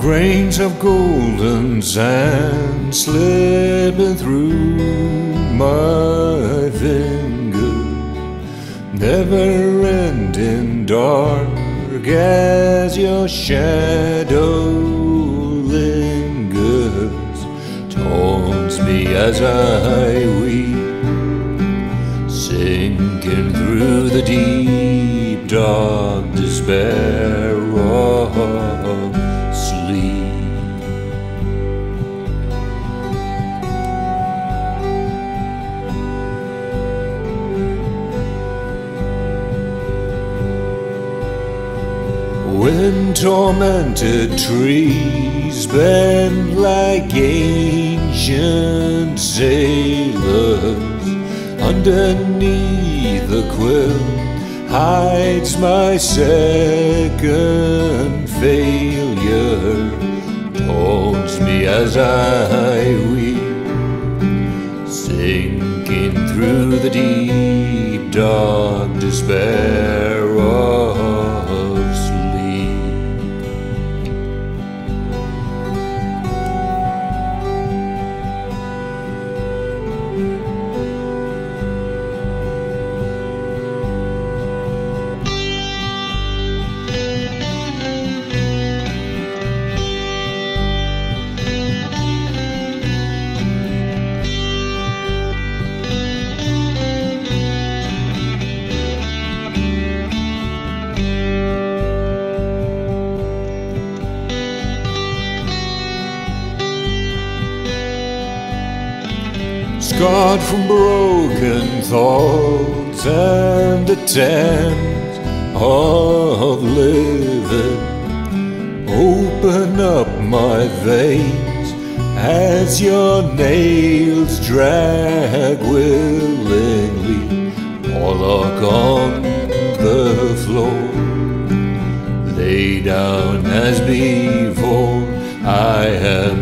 grains of golden sand slipping through my fingers, never ending dark as your shadow lingers, taunts me as I weep, sinking through the deep dark despair When tormented trees bend like ancient sailors underneath the quilt hides my second failure taunts me as I weep. Sinking through the deep dark despair scarred from broken thoughts and attempts of living. Open up my veins as your nails drag willingly, Pollock on the floor. Lay down as before, I have